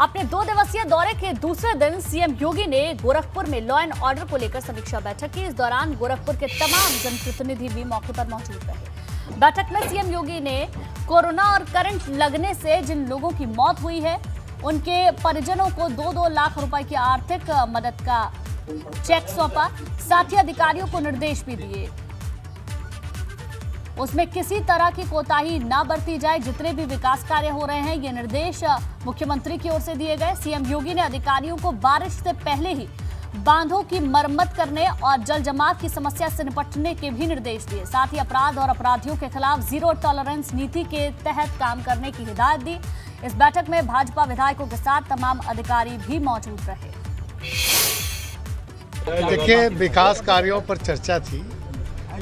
अपने दो दिवसीय दौरे के दूसरे दिन सीएम योगी ने गोरखपुर में लॉ एंड ऑर्डर को लेकर समीक्षा बैठक की। इस दौरान गोरखपुर के तमाम जनप्रतिनिधि भी मौके पर मौजूद रहे। बैठक में सीएम योगी ने कोरोना और करंट लगने से जिन लोगों की मौत हुई है, उनके परिजनों को दो दो लाख रुपए की आर्थिक मदद का चेक सौंपा। साथ ही अधिकारियों को निर्देश भी दिए। उसमें किसी तरह की कोताही न बरती जाए, जितने भी विकास कार्य हो रहे हैं, ये निर्देश मुख्यमंत्री की ओर से दिए गए। सीएम योगी ने अधिकारियों को बारिश से पहले ही बांधों की मरम्मत करने और जल जमाव की समस्या से निपटने के भी निर्देश दिए। साथ ही अपराध और अपराधियों के खिलाफ ज़ीरो टॉलरेंस नीति के तहत काम करने की हिदायत दी। इस बैठक में भाजपा विधायकों के साथ तमाम अधिकारी भी मौजूद रहे। देखिए, विकास कार्यों पर चर्चा थी।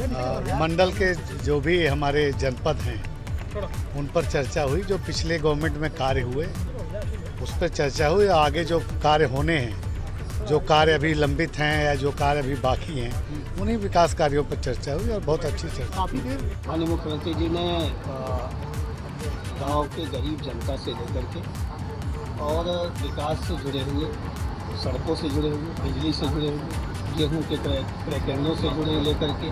मंडल के जो भी हमारे जनपद हैं उन पर चर्चा हुई जो पिछले गवर्नमेंट में कार्य हुए उस पर चर्चा हुई। आगे जो कार्य होने हैं जो कार्य अभी लंबित हैं या जो कार्य अभी बाकी हैं उन्हीं विकास कार्यों पर चर्चा हुई और बहुत अच्छी चर्चा माननीय मुख्यमंत्री जी ने गाँव के गरीब जनता से लेकर के और विकास से जुड़े हुए सड़कों से जुड़े हुए बिजली से जुड़े हुए गेहूँ के क्रय केंद्रों से जुड़े लेकर के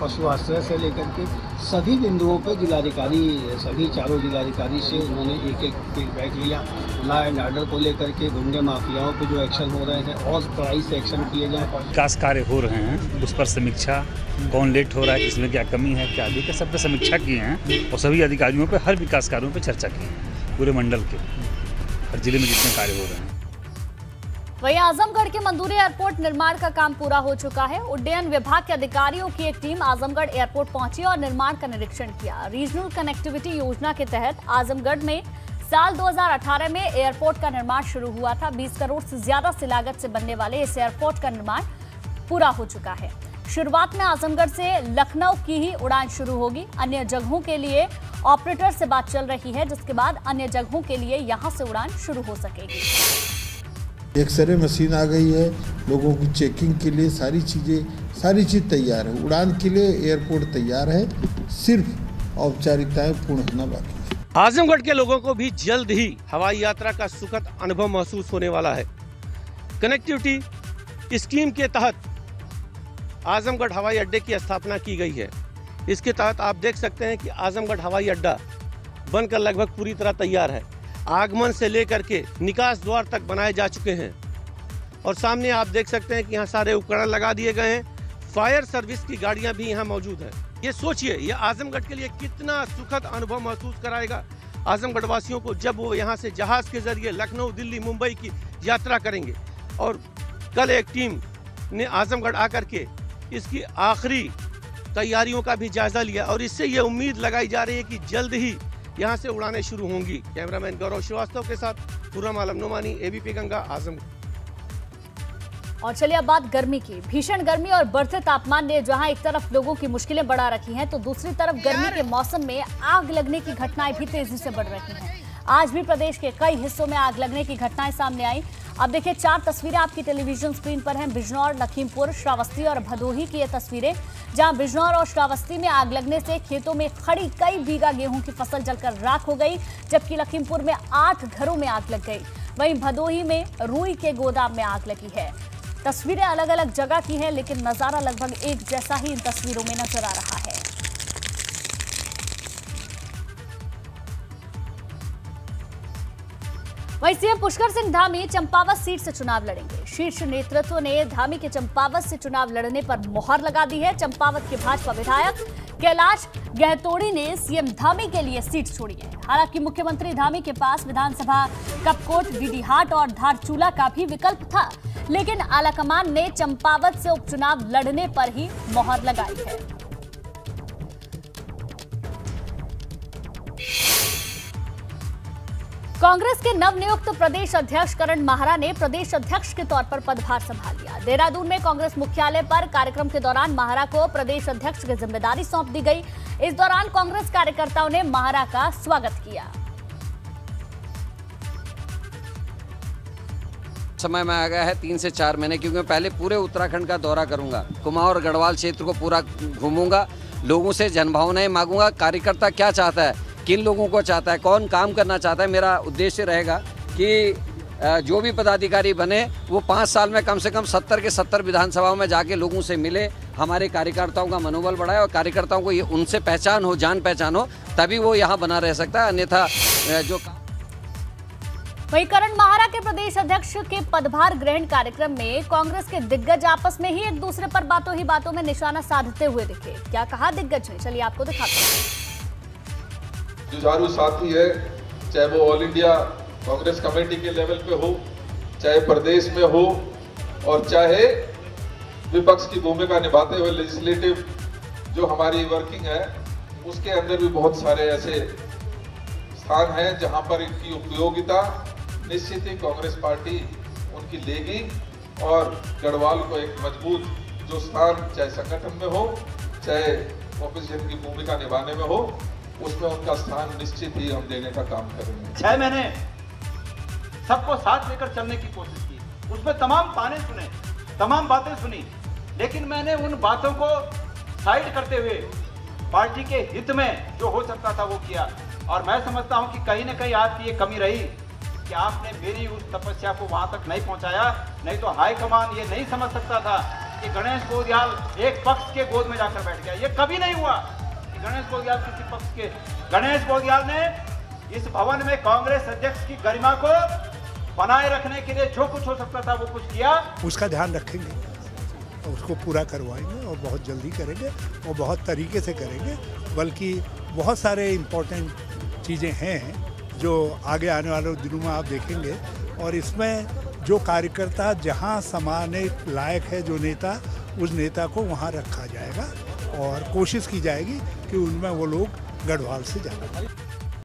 पशु आश्रय से लेकर के सभी बिंदुओं पर जिलाधिकारी, सभी चारों जिलाधिकारी से उन्होंने एक एक फीडबैक लिया। लॉ एंड ऑर्डर को लेकर के गुंडे माफियाओं पे जो एक्शन हो रहे हैं, और कड़ाई से एक्शन किए जाए। विकास कार्य हो रहे हैं, उस पर समीक्षा कौन लेट हो रहा है, इसमें क्या कमी है, क्या अधिक है सब पर समीक्षा किए हैं, और सभी अधिकारियों पर हर विकास कार्यों पर चर्चा की है, पूरे मंडल के और ज़िले में जितने कार्य हो रहे हैं। वहीं आजमगढ़ के मंदूरी एयरपोर्ट निर्माण का काम पूरा हो चुका है। उड्डयन विभाग के अधिकारियों की एक टीम आजमगढ़ एयरपोर्ट पहुँची और निर्माण का निरीक्षण किया। रीजनल कनेक्टिविटी योजना के तहत आजमगढ़ में साल 2018 में एयरपोर्ट का निर्माण शुरू हुआ था। 20 करोड़ से ज़्यादा से लागत से बनने वाले इस एयरपोर्ट का निर्माण पूरा हो चुका है। शुरुआत में आजमगढ़ से लखनऊ की ही उड़ान शुरू होगी। अन्य जगहों के लिए ऑपरेटर से बात चल रही है, जिसके बाद अन्य जगहों के लिए यहाँ से उड़ान शुरू हो सकेगी। एक्सरे मशीन आ गई है, लोगों की चेकिंग के लिए सारी चीज़ें, सारी चीज़ तैयार है। उड़ान के लिए एयरपोर्ट तैयार है, सिर्फ़ औपचारिकताएँ पूर्ण होना बाकी है। आजमगढ़ के लोगों को भी जल्द ही हवाई यात्रा का सुखद अनुभव महसूस होने वाला है। कनेक्टिविटी स्कीम के तहत आजमगढ़ हवाई अड्डे की स्थापना की गई है। इसके तहत आप देख सकते हैं कि आजमगढ़ हवाई अड्डा बनकर लगभग पूरी तरह तैयार है। आगमन से लेकर के निकास द्वार तक बनाए जा चुके हैं। और सामने आप देख सकते हैं कि यहाँ सारे उपकरण लगा दिए गए हैं। फायर सर्विस की गाड़ियाँ भी यहाँ मौजूद हैं। ये सोचिए, ये आजमगढ़ के लिए कितना सुखद अनुभव महसूस कराएगा। आजमगढ़ वासियों को जब वो यहाँ से जहाज़ के ज़रिए लखनऊ, दिल्ली, मुंबई की यात्रा करेंगे। और कल एक टीम ने आजमगढ़ आकर के इसकी आखिरी तैयारियों का भी जायजा लिया। और इससे ये उम्मीद लगाई जा रही है कि जल्द ही यहाँ से उड़ानें शुरू होंगी। कैमरामैन गौरव श्रीवास्तव के साथ पूरम आलम नुमानी एबीपी गंगा, आज़म। और चलिए अब बात गर्मी की। भीषण गर्मी और बढ़ते तापमान ने जहाँ एक तरफ़ लोगों की मुश्किलें बढ़ा रखी हैं तो दूसरी तरफ़ गर्मी के मौसम में आग लगने की घटनाएँ भी तेज़ी से बढ़ रही हैं। आज भी प्रदेश के कई हिस्सों में आग लगने की घटनाएँ सामने आई। अब देखिए, चार तस्वीरें आपकी टेलीविज़न स्क्रीन पर हैं। बिजनौर, लखीमपुर, श्रावस्ती और भदोही की ये तस्वीरें। जहाँ बिजनौर और श्रावस्ती में आग लगने से खेतों में खड़ी कई बीघा गेहूँ की फ़सल जलकर राख हो गई, जबकि लखीमपुर में आठ घरों में आग लग गई। वहीं भदोही में रूई के गोदाम में आग लगी है। तस्वीरें अलग अलग जगह की हैं, लेकिन नज़ारा लगभग एक जैसा ही इन तस्वीरों में नज़र आ रहा है। वहीं सीएम पुष्कर सिंह धामी चंपावत सीट से चुनाव लड़ेंगे। शीर्ष नेतृत्व ने धामी के चंपावत से चुनाव लड़ने पर मोहर लगा दी है। चंपावत के भाजपा विधायक कैलाश गहतोड़ी ने सीएम धामी के लिए सीट छोड़ी है। हालाँकि मुख्यमंत्री धामी के पास विधानसभा कपकोट, डीडीहाट और धारचूला का भी विकल्प था, लेकिन आलाकमान ने चंपावत से उपचुनाव लड़ने पर ही मोहर लगाई है। कांग्रेस के नवनियुक्त प्रदेश अध्यक्ष करण माहरा ने प्रदेश अध्यक्ष के तौर पर पदभार संभाल लिया। देहरादून में कांग्रेस मुख्यालय पर कार्यक्रम के दौरान माहरा को प्रदेश अध्यक्ष की ज़िम्मेदारी सौंप दी गई। इस दौरान कांग्रेस कार्यकर्ताओं ने माहरा का स्वागत किया। समय में आ गया है तीन से चार महीने, क्योंकि मैं पहले पूरे उत्तराखंड का दौरा करूँगा। कुमाऊं और गढ़वाल क्षेत्र को पूरा घूमूँगा। लोगों से जनभावनाएँ मांगूँगा। कार्यकर्ता क्या चाहता है? किन लोगों को चाहता है, कौन काम करना चाहता है, मेरा उद्देश्य रहेगा कि जो भी पदाधिकारी बने, वो पाँच साल में कम से कम सत्तर के सत्तर विधानसभाओं में जाके लोगों से मिले, हमारे कार्यकर्ताओं का मनोबल बढ़ाए और कार्यकर्ताओं को ये, उनसे पहचान हो, जान पहचान हो, तभी वो यहाँ बना रह सकता है, अन्यथा जो वही करण माहरा के प्रदेश अध्यक्ष के पदभार ग्रहण कार्यक्रम में कांग्रेस के दिग्गज आपस में ही एक दूसरे पर बातों ही बातों में निशाना साधते हुए दिखे। क्या कहा दिग्गज ने? चलिए आपको दिखाते हैं। जुझारू साथी है, चाहे वो ऑल इंडिया कांग्रेस कमेटी के लेवल पे हो, चाहे प्रदेश में हो, और चाहे विपक्ष की भूमिका निभाते हुए लेजिस्लेटिव जो हमारी वर्किंग है, उसके अंदर भी बहुत सारे ऐसे स्थान हैं जहाँ पर इनकी उपयोगिता निश्चित ही कांग्रेस पार्टी उनकी लेगी और गढ़वाल को एक मज़बूत जो स्थान, चाहे संगठन में हो, चाहे ऑपोजिशन की भूमिका निभाने में हो उसमें उनका स्थान निश्चित ही हम देने का काम करेंगे। छह महीने सबको साथ लेकर चलने की कोशिश की। उसमें तमाम ताने सुने, तमाम बातें सुनी, लेकिन मैंने उन बातों को साइड करते हुए पार्टी के हित में जो हो सकता था वो किया। और मैं समझता हूँ कि कहीं ना कहीं आपकी ये कमी रही कि आपने मेरी उस तपस्या को वहाँ तक नहीं पहुँचाया, नहीं तो हाईकमान ये नहीं समझ सकता था कि गणेश गोदियाल एक पक्ष के गोद में जाकर बैठ गया। ये कभी नहीं हुआ। गणेश बोधियाल किसी पक्ष के। गणेश बोधियाल ने इस भवन में कांग्रेस अध्यक्ष की गरिमा को बनाए रखने के लिए जो कुछ हो सकता था, वो कुछ किया। उसका ध्यान रखेंगे। उसको पूरा करवाएँगे और बहुत जल्दी करेंगे और बहुत तरीके से करेंगे, बल्कि बहुत सारे इम्पोर्टेंट चीज़ें हैं जो आगे आने वाले दिनों में आप देखेंगे। और इसमें जो कार्यकर्ता जहाँ समाने लायक है, जो नेता, उस नेता को वहाँ रखा जाएगा। और कोशिश की जाएगी कि उनमें वो लोग गढ़वाल से जाना